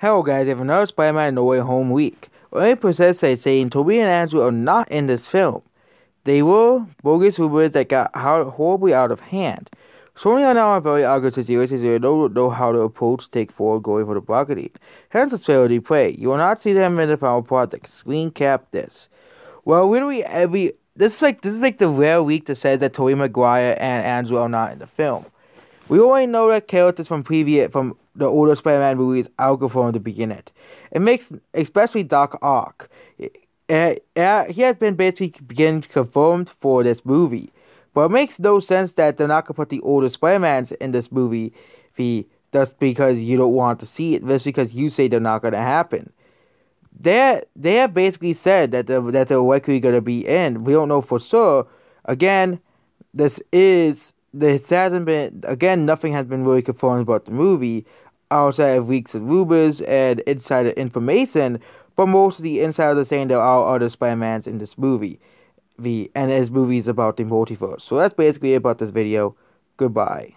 Hello guys, I have another Spider-Man No Way Home week. Only Process said saying Tobey and Andrew are not in this film. They were bogus rumors that got horribly out of hand. Sony are now very awkward situation they don't know how to approach take forward going for the marketing. Hence the trailer they play. You will not see them in the final product. Screen cap this. Well literally every this is like this is like the rare week that says that Tobey Maguire and Andrew are not in the film. We already know that characters from previous from the older Spider-Man movies out from the beginning. It makes especially Doc Ock. Uh, uh, he has been basically beginning confirmed for this movie. But it makes no sense that they're not gonna put the older Spider-Mans in this movie just because you don't want to see it, just because you say they're not gonna happen. They they have basically said that they're, that they're likely gonna be in. We don't know for sure. Again, this is this hasn't been again. Nothing has been really confirmed about the movie outside of leaks of rumors and insider information. But most of the insiders are saying there are other Spider-Mans in this movie. The and this movie is about the multiverse. So that's basically about this video. Goodbye.